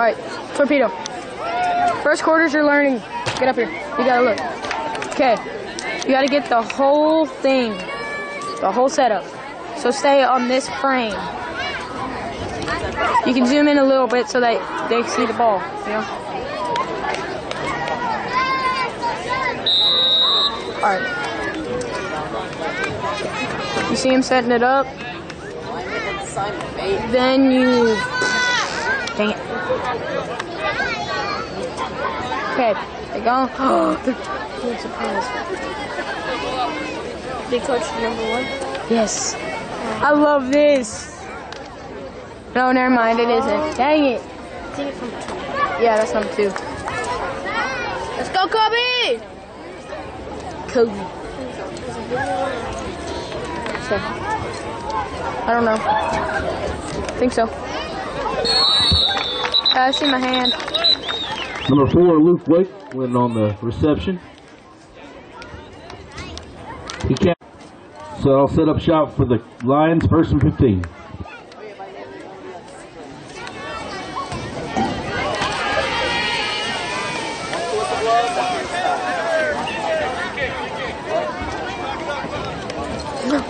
right, torpedo. First quarters you're learning. Get up here. You gotta look. Okay. You gotta get the whole thing, the whole setup. So stay on this frame. You can zoom in a little bit so that they see the ball, you know? Alright. You see him setting it up? Then you... Dang it. Okay, they go. They're they're surprised. Big coach number one. Yes. I love this. No, never mind. It isn't. Dang it. I think it's number two. Yeah, that's number two. Let's go, Kobe! Kobe. So, I don't know. I think so. Uh, I see my hand. Number four, Luke Wake, went on the reception. He can't. So I'll set up shop for the Lions, first and 15.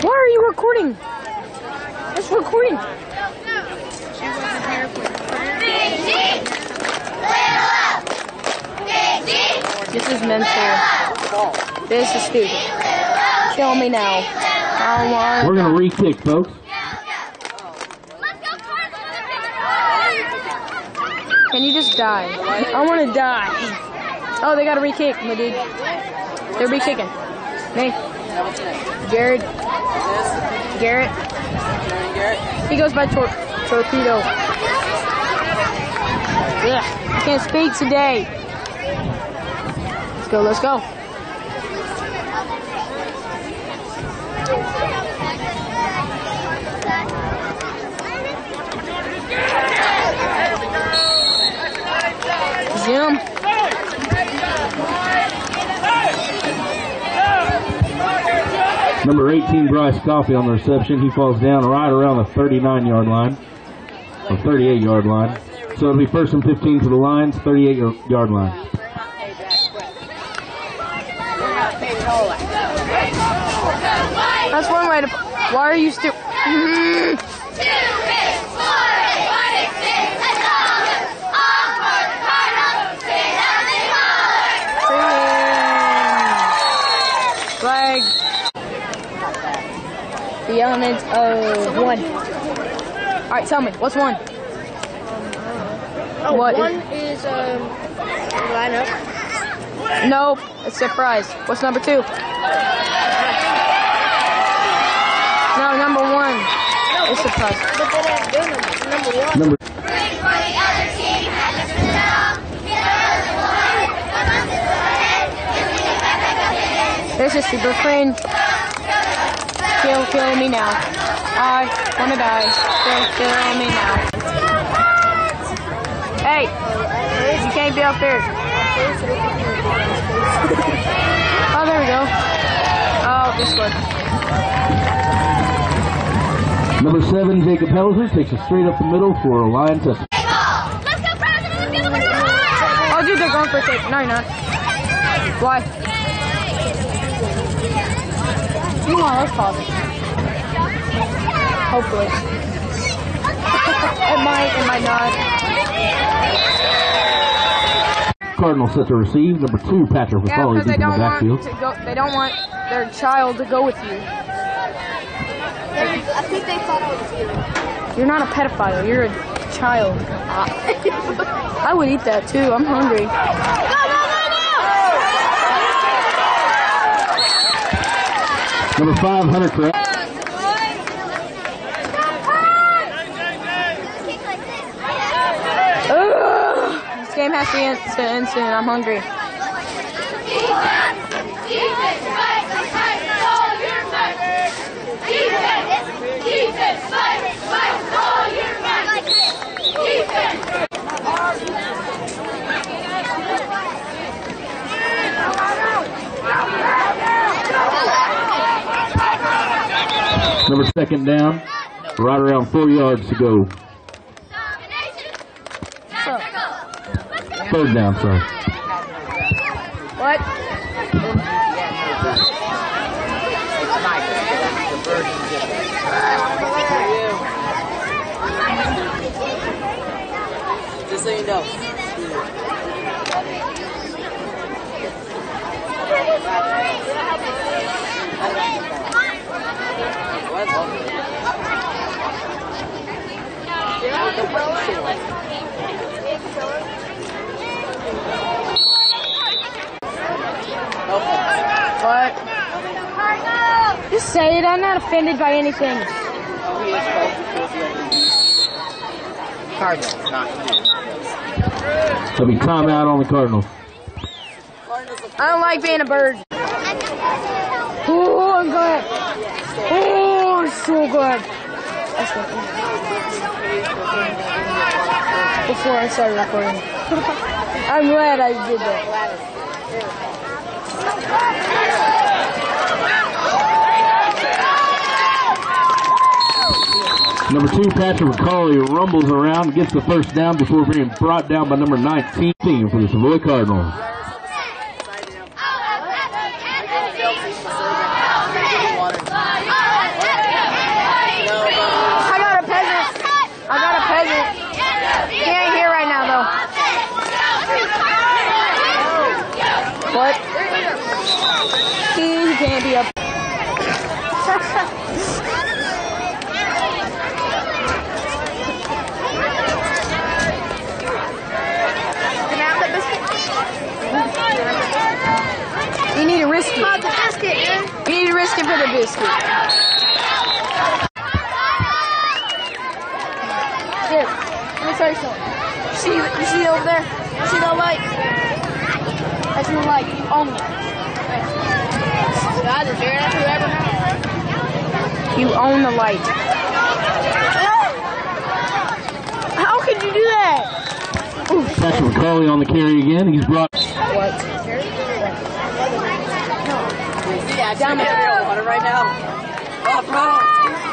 Why are you recording? It's recording. This is mental. This is stupid. Kill me now. I want. We're to re-kick, folks. Can you just die? I want to die. Oh, they got to re-kick, my dude. They're re-kicking. Me. Jared. Garrett. He goes by tor- torpedo. Yeah, I can't speak today. Go, let's go. Zoom. Number 18, Bryce Coffee on the reception. He falls down right around the 39 yard line, or 38 yard line. So it'll be first and 15 for the Lions, 38-yard line. That's one way to. Why are you still? Flag. The element of one. All right, tell me, what's one? Oh, What one is, um, lineup. Nope, it's surprise. What's number two? No, number one. It's a surprise. But then I do number, number one. Number There's a super friend. Kill, kill me now. I wanna die. Kill, kill me now. Hey, you can't be up there. Oh, there we go. Oh, this one. Number seven, Jacob Helzer takes it straight up the middle for a Lion touchdown. Oh, dude, they're going for a safe. No, you're not. Why? You know, that's possible. Hopefully. it might, it might not. Cardinals set to receive. Number two, Patrick Yeah, Rafali because they deep in the backfield. go. They don't want their child to go with you. I think they thought I was you. You're not a pedophile. You're a child. I would eat that too. I'm hungry. Number five, Hunter Crab. Ugh. This game has to end, to end soon. I'm hungry. Number second down. Right around four yards to go. Third down, sorry. What? Just say it. I'm not offended by anything. Cardinals, not you. There'll be timeout on the Cardinals. I don't like being a bird. Oh, I'm glad. Oh, I'm so glad. That's good. Before I started recording. I'm glad I did that. Number two, Patrick McCauley rumbles around, gets the first down before being brought down by number 19 for the Savoy Cardinals. I got a peasant. I got a peasant. He ain't here right now though. What? He, he can't be up. You need to risk it. Oh, the biscuit, man. You need to risk it for the biscuit. Here, let me tell you something. You see, you see over there? You see that light? That's your light. You own it. God, is there after ever? You own the light. How could you do that? Patrick McCauley on the carry again. He's brought What? Yeah, down there. Water right now. Oh, bro.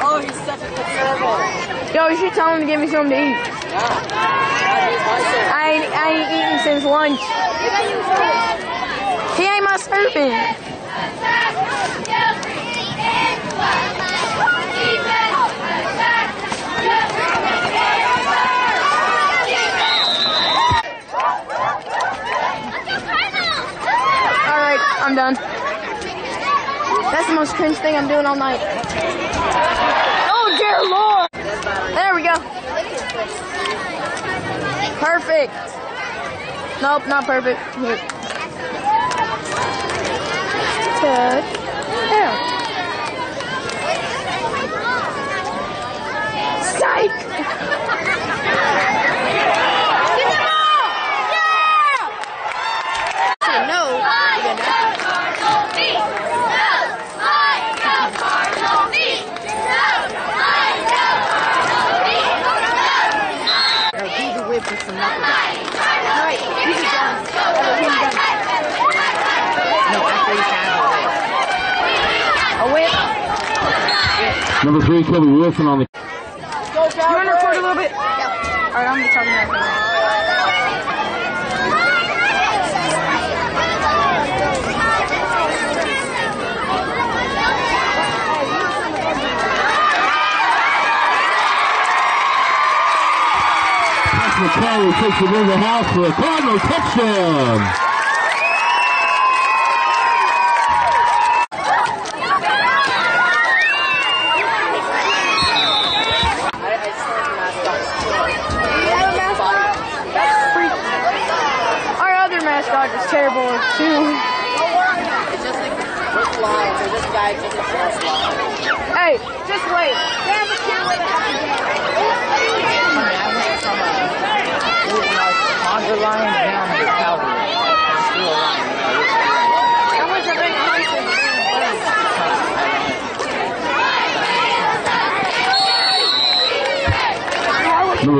Oh, he's such a good. Yo, you should tell him to give me something to eat. Yeah. God, he's my servant. I ain't, I ain't eaten since lunch. He ain't my servant. All right, I'm done. The most cringe thing I'm doing all night. Oh dear lord! There we go. Perfect. Nope, not perfect. Here. Good. There. Psych! Say no. He's a whip with some knuckles. Alright, he's done. No, after he's had a whip. A whip. Number three, Kobe Wilson on the You want to record a little bit? Alright, I'm gonna talk about McCauley takes it in the house for a Cardinal touchdown.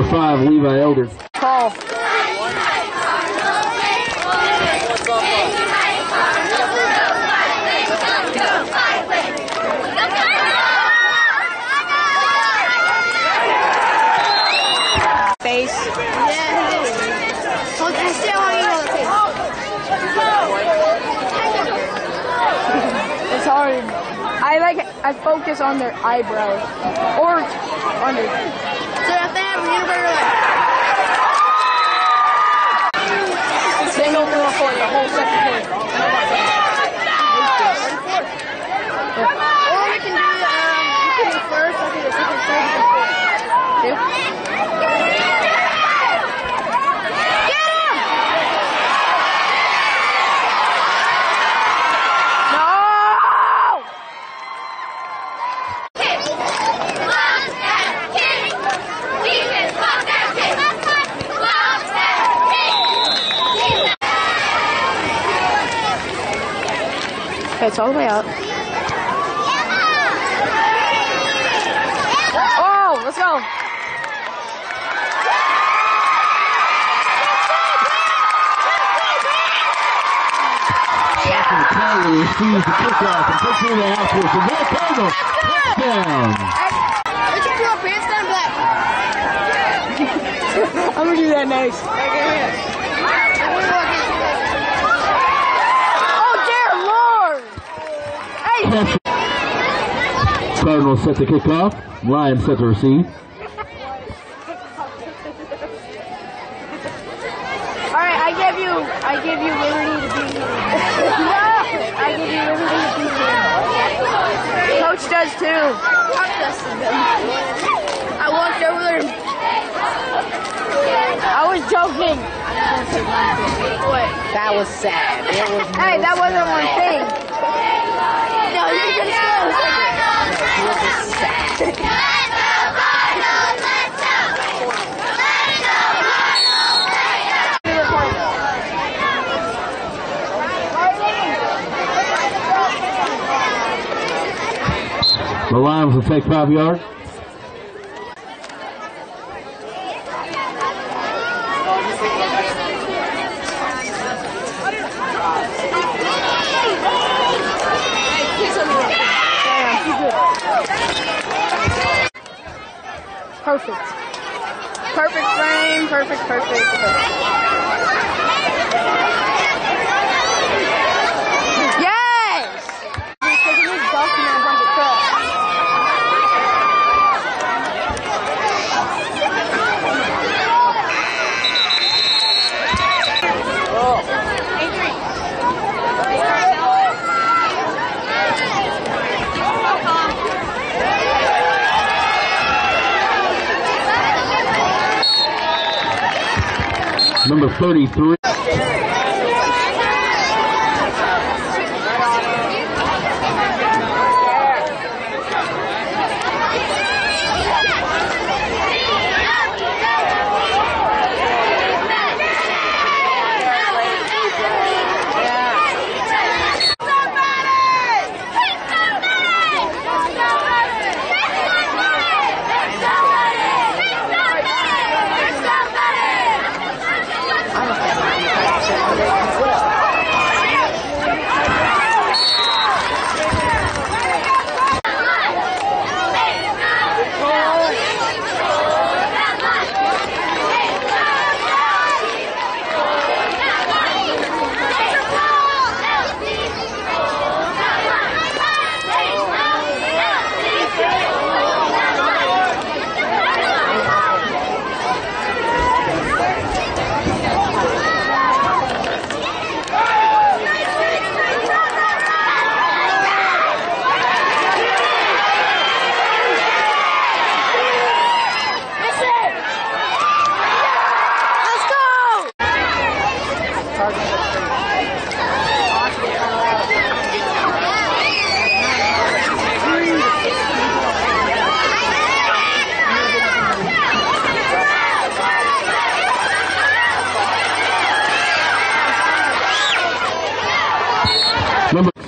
five, Levi Elder. Call. Face. I like I focus on their eyebrows or on their have universe, like, They through a court the whole second quarter. or we can do, um, we can do first, I think the second, third, and fourth. Two. No! Okay, it's all the way out. Oh, let's go. Jackson Kelly receives the kickoff and puts it in the outfield. So Matt Cardinal, touchdown. We can do a bandstand black. I'm gonna do that next. Oh dear lord! Hey, Cardinals set to kick off. Lions set to receive. all right, I give you, I give you liberty to be here. I give you liberty to be here. Coach does too. I'm dusting them. I walked over there and I was joking. That was sad. It was Hey, that wasn't one thing. No, you're gonna go. The Lions will take five yards. Perfect. Perfect frame. Perfect. Perfect. perfect. Yes. Because it was ducking on a bunch of trucks. Number 33. Number.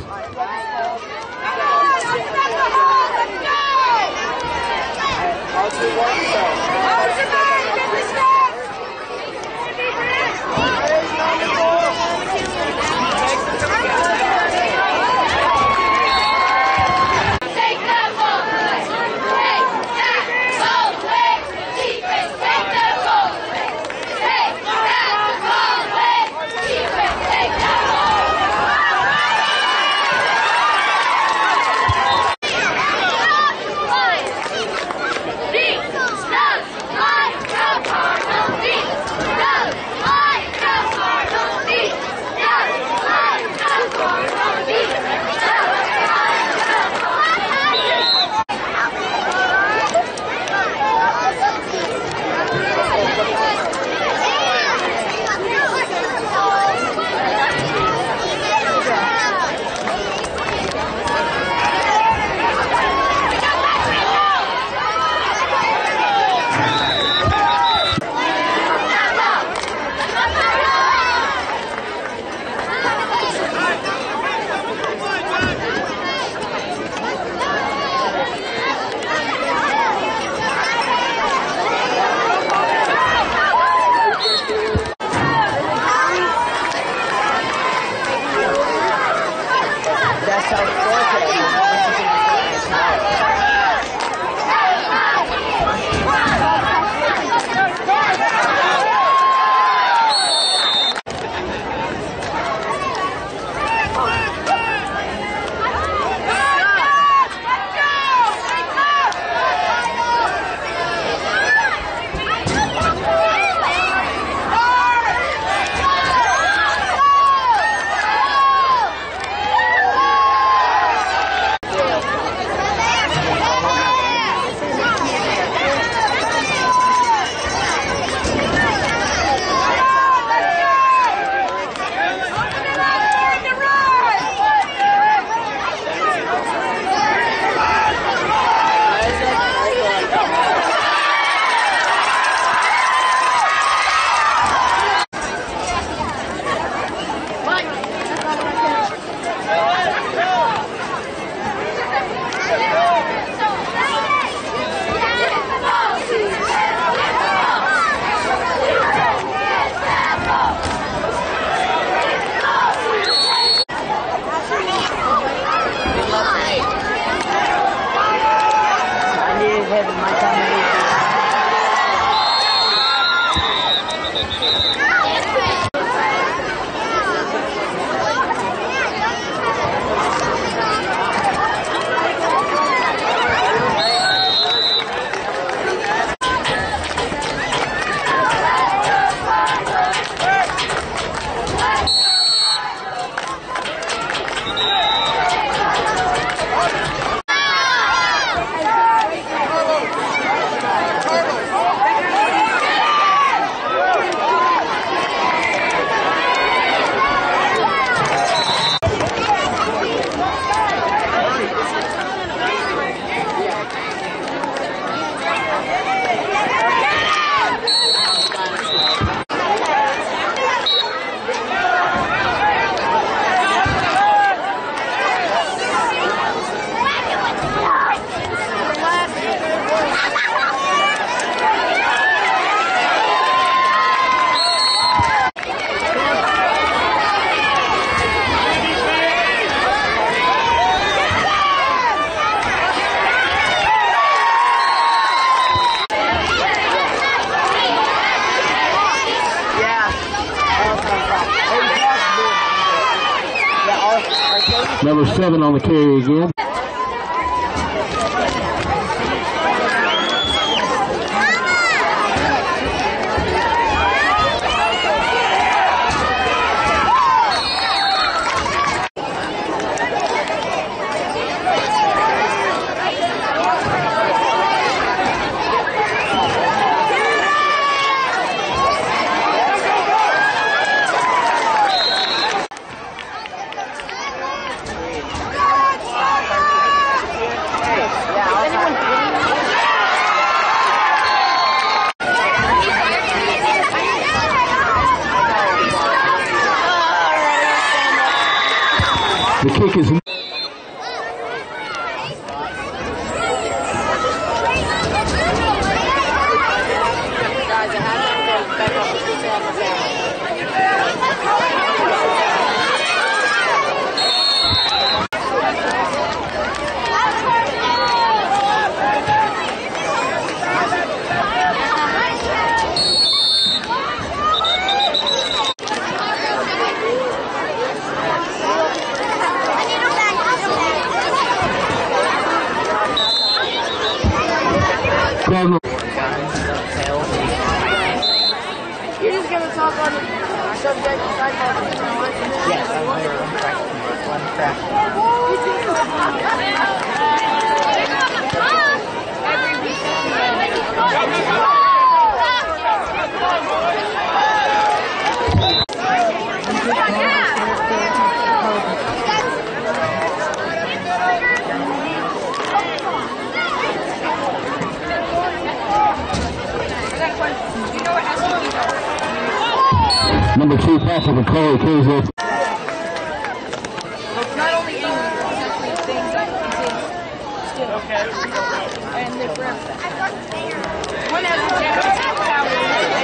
On You're just gonna talk on the subject. Yes, I'm here. One crack. One crack. Number two, Patrick McCauley carries off. It's not only English, it's actually things that contain skin. Okay. And they're forever. One has a jacket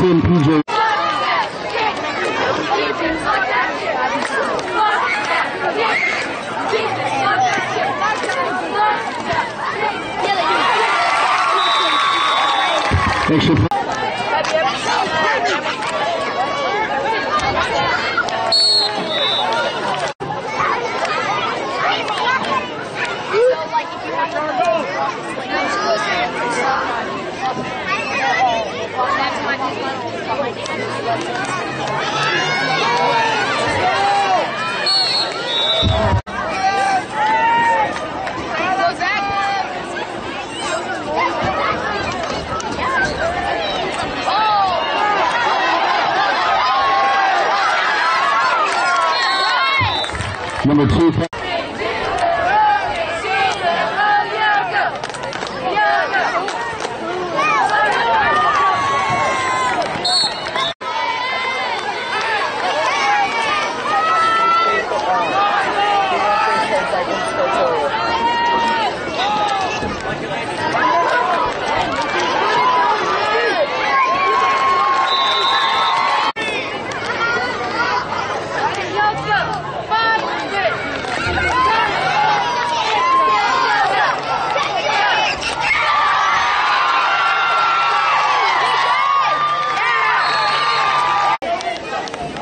10, PJ. Number two,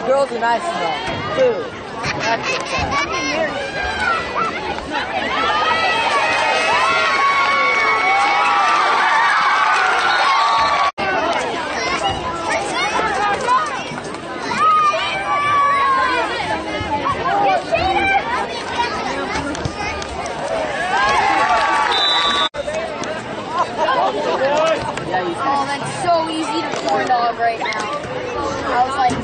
Girls are nice enough. Dude. That's what's up. Oh, that's so easy to corn dog right now. I was like,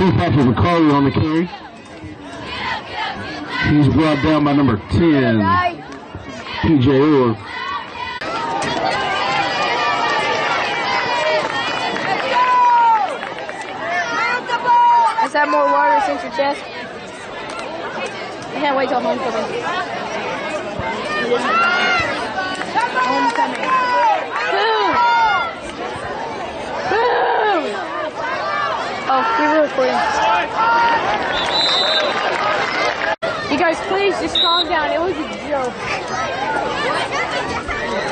two, Patrick McCarty on the carry. He's brought down by number 10, PJ Orr. Let's have more water since your chest. I can't wait till homecoming. Homecoming. Boom! Boom! Oh, we were recording. You guys Guys, please just calm down. It was a joke.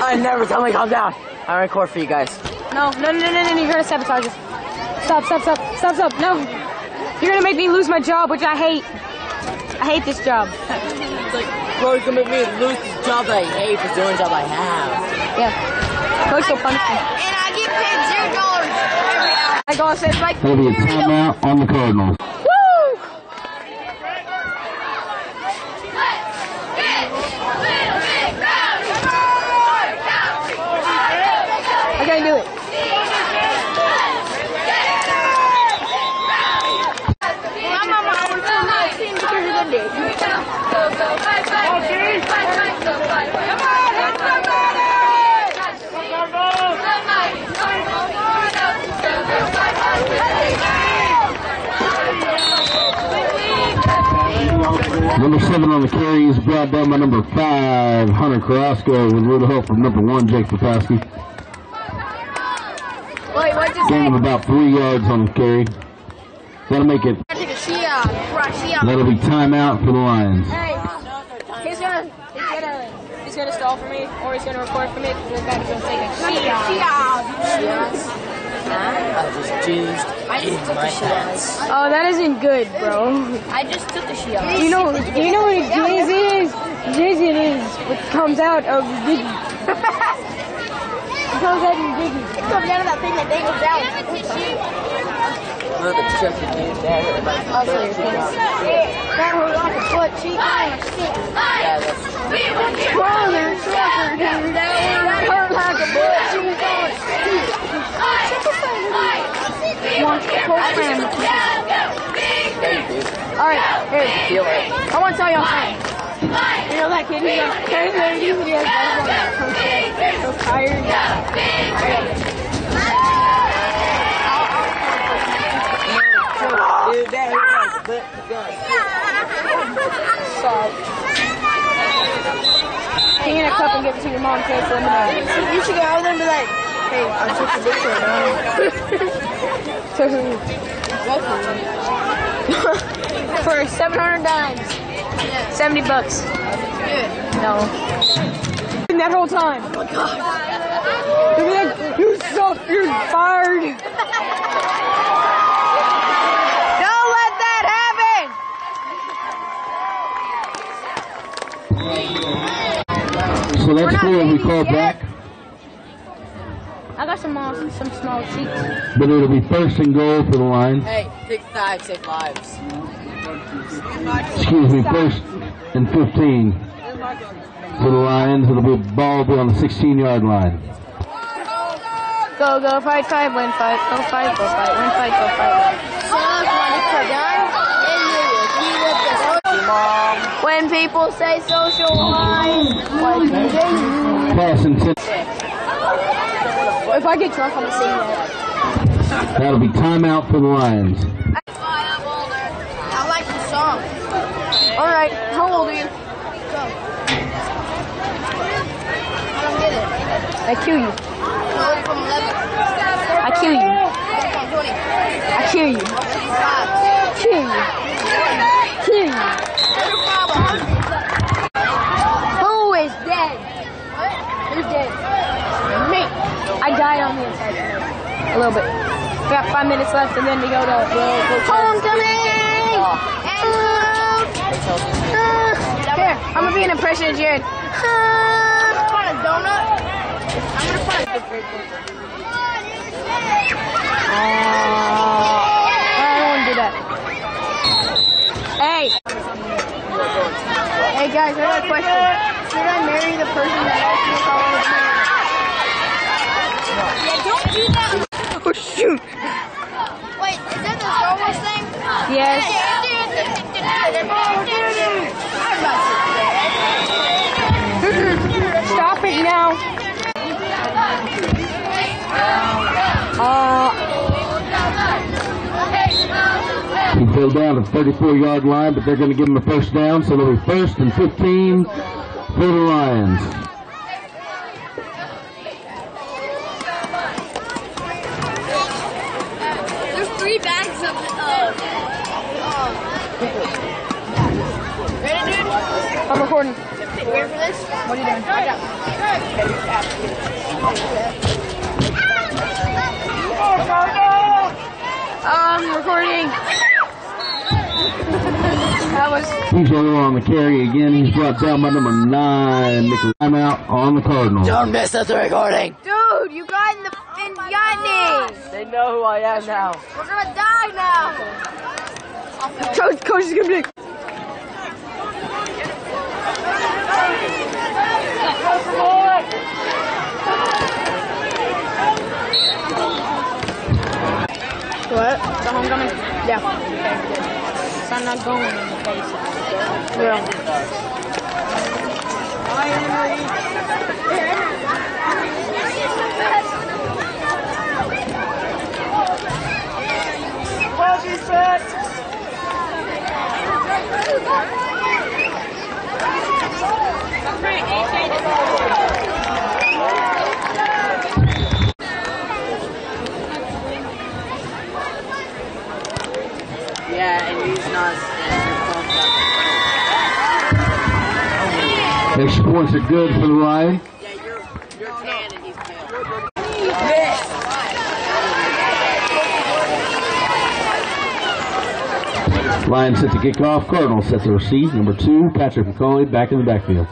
I never tell me calm down. I record for you guys. No, no, no, no, no, no. You're gonna sabotage us. Stop, stop, stop, stop, stop. No. You're gonna make me lose my job, which I hate. I hate this job. It's like, bro, you're gonna make me lose this job that I hate for doing a job I have. Yeah. Coach will punish me. And I get paid zero dollars every hour. I go say like. There'll be a timeout on the Cardinals. Woo! I gotta do it. My mama always told me I sing because of the day. Number seven on the carry is brought down by number five, Hunter Carrasco, with a little help from number one, Jake Popowski. Wait, Gain of about three yards on the carry. That'll make it. I take a shit out before I see out. That'll be timeout for the Lions. Hey, he's gonna, he's gonna, he's gonna stall for me, or he's gonna record for me. Because this guy's gonna take a shit out. I just juiced in my pants. Oh, that isn't good, bro. I just took a shit out. You know, do you know what a jizz is? Jizz it is what comes out of your diggy. it comes out of your diggy. It comes out of that thing that dangles down. Look at the chicken dude there. Like, Also, your. That was like a butt cheek and a stick. yeah, that's Brother, trucker, dude. That hurt like a butt cheek on a stick. Want to program the Alright, here. feel it. I want to tell y'all something. You know that kid who goes, hey, hey, you video goes on that so tired. Dude, that was like, but, Stop. Can you get a cup and give it to your mom? Let. You should go over there and be like, hey, I took a picture For 700 dimes. 70 bucks. No. That whole time. Oh my god. You're like, you suck, you're fired. Don't let that happen. So that's cool. We call back, some uh, some small seats. but it'll be first and goal for the Lions. Hey, Big Five save lives. Excuse me, first and 15 for the Lions. It'll be ball will be on the 16 yard line. Go, go, fight, fight, win, fight, go, fight, go, fight, win, fight, go, fight, win. When people say socialize, what do they do? Pass intended. If I get drunk, I'm gonna sing that. That'll be timeout for the Lions. I like the song. Alright, how old are you? I don't get it. I kill you. I'm from 11. I kill you. I'm from 20. I kill you. Five. Kill you. Kill you. Who is dead? Who's dead? Me. I died on the inside. A little bit. We got five minutes left and then we go to homecoming. Here, I'm gonna be an impression of Jared. Find a donut. I'm gonna find I don't want to do that. Hey. Hey guys, I got a question. Should I marry the person that asked me if I was married? Yeah, don't do that. Oh shoot. Wait, is that the Star Wars thing? Yes. Stop it now. Uh, He fell down to the 34 yard line, but they're going to give him a first down, so it'll be first and 15 for the Lions. There's three bags of uh, ready, dude? I'm recording. Where for this? What are you doing? I'm recording. That was He's over on the carry again. He's brought down by number nine. Nick timeout on the Cardinals. Don't miss us recording. Dude, you got in the in got me. They know who I am now. We're gonna die now. Coach. Coach is gonna be. What? The homecoming? Yeah. Okay. So I'm not going in the face. Yeah. Yeah, and he's not. Extra points are good for the Lions. Yeah, you're you're tan and he's pale. Lions set to kick off. Cardinals set to receive. Number two, Patrick McCauley back in the backfield.